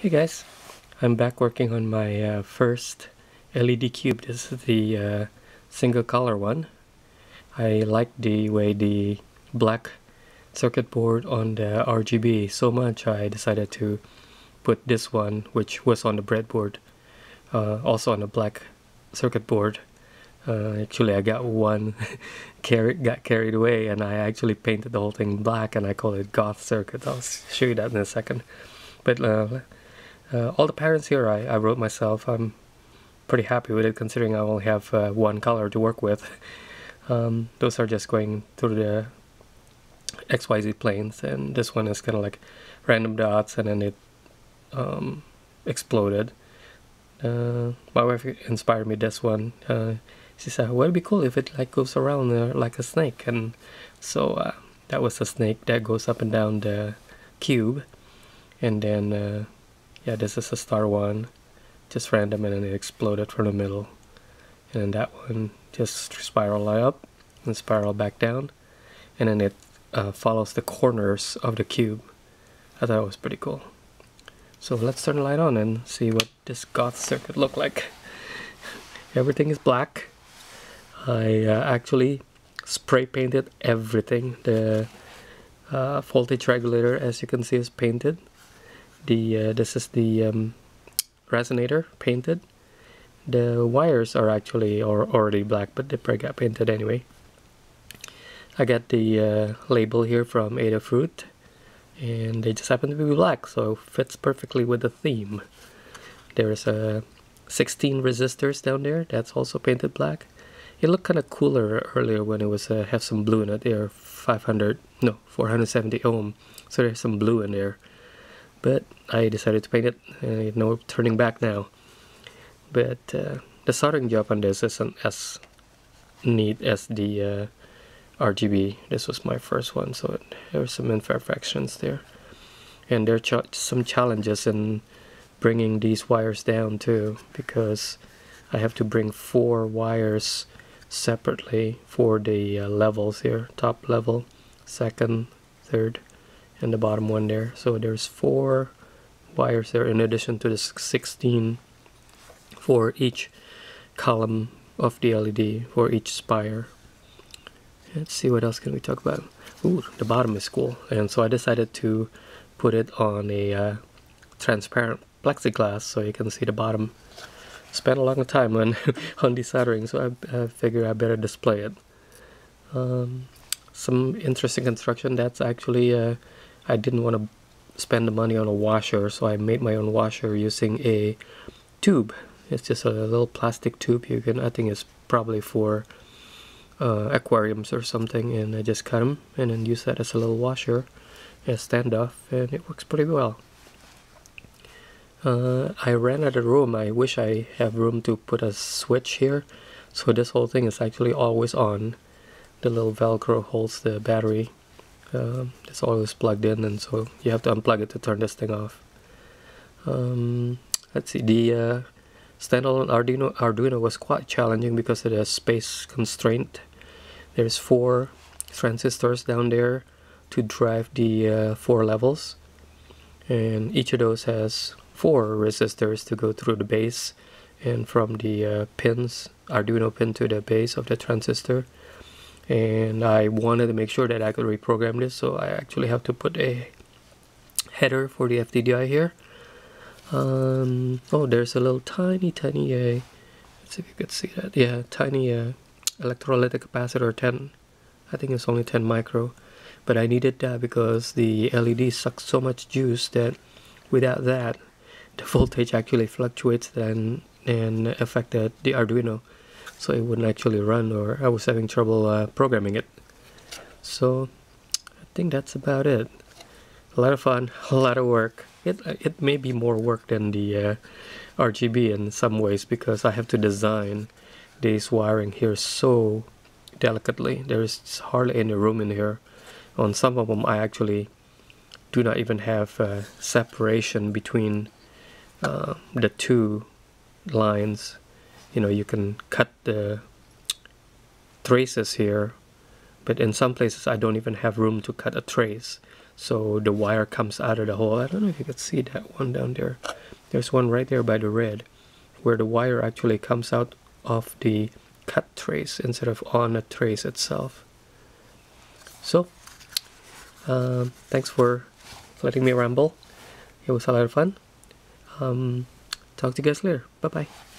Hey guys, I'm back working on my uh, first LED cube. This is the uh, single color one. I like the way the black circuit board on the RGB so much I decided to put this one which was on the breadboard uh, also on the black circuit board. Uh, actually I got one carried got carried away and I actually painted the whole thing black and I call it goth circuit. I'll show you that in a second. But uh, all the patterns here I, I wrote myself. I'm pretty happy with it considering I only have uh, one color to work with. Um, those are just going through the XYZ planes and this one is kind of like random dots and then it um, exploded. Uh, my wife inspired me this one. Uh, she said, "Well, it'd be cool if it like goes around uh, like a snake." And so uh, that was a snake that goes up and down the cube, and then uh, yeah this is a star one just random and then it exploded from the middle. And then that one just spiral up and spiral back down. And then it uh, follows the corners of the cube. I thought it was pretty cool. So let's turn the light on and see what this goth circuit look like. Everything is black. I uh, actually spray painted everything. The uh, voltage regulator as you can see is painted the uh, this is the um, resonator painted. The wires are actually or already black but they got painted anyway. I got the uh, label here from Adafruit and they just happen to be black so fits perfectly with the theme. There's a uh, 16 resistors down there that's also painted black. It looked kind of cooler earlier when it was uh, have some blue in it. There 500 no 470 ohm so there's some blue in there but I decided to paint it uh, no turning back now. But uh, the soldering job on this isn't as neat as the uh, RGB this was my first one so there were some imperfections there. And there are ch some challenges in bringing these wires down too because I have to bring four wires separately for the uh, levels here top level second third and the bottom one there. So there's four wires there in addition to the 16 for each column of the LED for each spire. Let's see what else can we talk about. Ooh, the bottom is cool. And so I decided to put it on a uh, transparent plexiglass so you can see the bottom. Spent a long time on on desoldering so I, I figure I better display it. Um, some interesting construction that's actually uh, I didn't want to spend the money on a washer so I made my own washer using a tube. It's just a little plastic tube you can I think it's probably for uh, aquariums or something and I just cut them and then use that as a little washer as standoff and it works pretty well. Uh, I ran out of room. I wish I have room to put a switch here. So this whole thing is actually always on. The little velcro holds the battery um, it's always plugged in and so you have to unplug it to turn this thing off. Um, let's see the uh, standalone Arduino Arduino was quite challenging because of the space constraint. There's four transistors down there to drive the uh, four levels. And each of those has four resistors to go through the base and from the uh, pins Arduino pin to the base of the transistor and I wanted to make sure that I could reprogram this so I actually have to put a header for the FTDI here. Um, oh there's a little tiny tiny uh, let's see if you could see that. Yeah tiny uh, electrolytic capacitor 10 I think it's only 10 micro. But I needed that because the LED sucks so much juice that without that the voltage actually fluctuates and and affect the, the Arduino so it wouldn't actually run or I was having trouble uh, programming it. So I think that's about it. A lot of fun a lot of work. It, it may be more work than the uh, RGB in some ways because I have to design this wiring here so delicately. There is hardly any room in here. On some of them I actually do not even have uh, separation between uh, the two lines you know you can cut the traces here but in some places I don't even have room to cut a trace. So the wire comes out of the hole. I don't know if you can see that one down there. There's one right there by the red where the wire actually comes out of the cut trace instead of on the trace itself. So um, thanks for letting me ramble. It was a lot of fun. Um, talk to you guys later. Bye bye